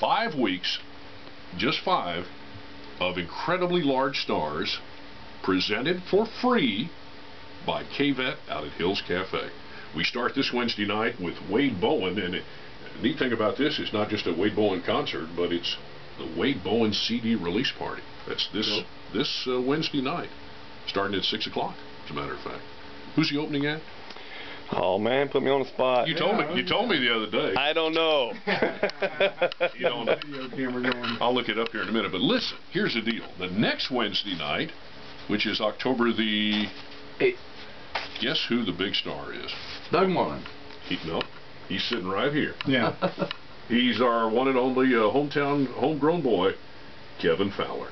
five weeks, just five, of incredibly large stars presented for free by KVET out at Hills Cafe. We start this Wednesday night with Wade Bowen, and the neat thing about this is not just a Wade Bowen concert, but it's the Wade Bowen CD release party. That's this Cool. this uh, Wednesday night, starting at six o'clock. As a matter of fact, who's the opening act? Oh man, put me on the spot. You told me. You told me the other day. I don't know. You don't know. Video camera going. I'll look it up here in a minute. But listen, here's the deal. The next Wednesday night, which is October the Eight. guess who the big star is? Doug Moreland. He, no, he's sitting right here. Yeah. He's our one and only uh, hometown homegrown boy, Kevin Fowler.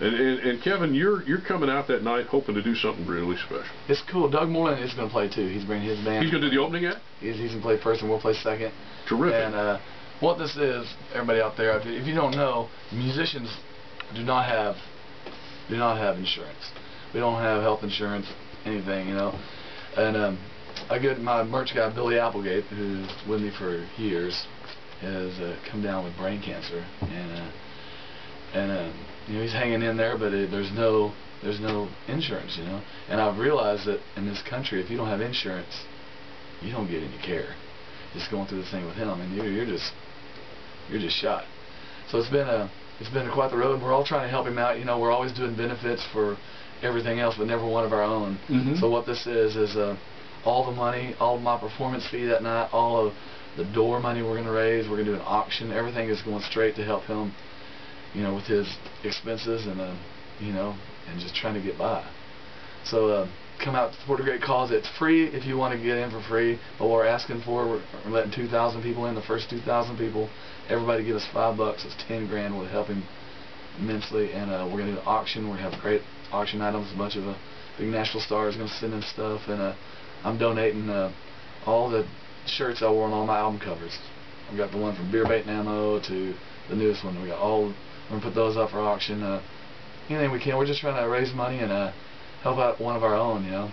And, and, and Kevin, you're you're coming out that night hoping to do something really special. It's cool. Doug Moreland is going to play too. He's bringing his band. He's going to do the opening act. He's, he's going to play first, and we'll play second. Terrific. And uh, what this is, everybody out there, if you, if you don't know, musicians do not have do not have insurance. We don't have health insurance, anything, you know. And um, I get my merch guy Billy Applegate, who's with me for years, has uh, come down with brain cancer, and uh, and uh, you know he's hanging in there, but it, there's no there's no insurance, you know. And I've realized that in this country, if you don't have insurance, you don't get any care. Just going through the thing with him, and you're you're just you're just shot. So it's been a it's been quite the road. We're all trying to help him out. You know, we're always doing benefits for everything else, but never one of our own. Mhm. So what this is is uh, all the money, all of my performance fee that night, all of the door money we're going to raise. We're going to do an auction. Everything is going straight to help him. You know, with his expenses and uh, you know, and just trying to get by. So uh, come out to support a great cause. It's free if you want to get in for free. But what we're asking for, we're, letting 2,000 people in. The first 2,000 people, everybody give us five bucks. It's 10 grand. We'll help him immensely. And uh, we're gonna do an auction. We're gonna have great auction items. A bunch of uh, big Nashville stars gonna send in stuff, and uh, I'm donating uh, all the shirts I wore on all my album covers. I've got the one from Beer Bait Ammo to the newest one. We got all. We're gonna put those up for auction. Uh, anything we can. We're just trying to raise money and uh, help out one of our own, you know.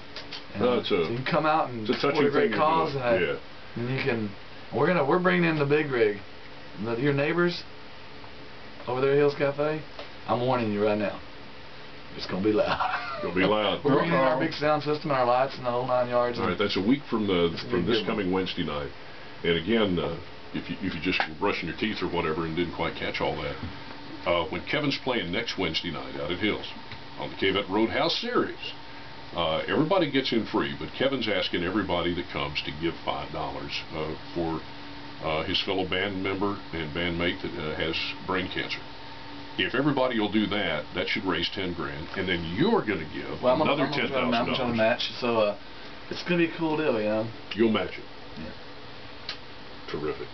And, No, it's a- so you can come out and It's a a great cause, and, uh, yeah. and you can. We're gonna we're bringing in the big rig. The, your neighbors over there at Hills Cafe. I'm warning you right now. It's gonna be loud. It'll be loud. We're bringing in our big sound system, our lights, and the whole nine yards. All right, that's a week from the from this coming Wednesday night. And again, uh, if you if you just were brushing your teeth or whatever and didn't quite catch all that, uh, when Kevin's playing next Wednesday night out at Hills on the KVET Roadhouse Series, uh, everybody gets in free, but Kevin's asking everybody that comes to give five dollars uh, for uh, his fellow band member and bandmate that uh, has brain cancer. If everybody will do that, that should raise ten grand, and then you're going to give well, another I'm gonna ten try to, I'm trying to dollars. match. So uh, it's gonna be a cool deal, you know. You'll match it. Yeah. Terrific.